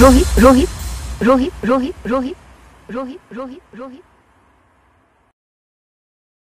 Rohit Rohit Rohit Rohit Rohit Rohit Rohit Rohit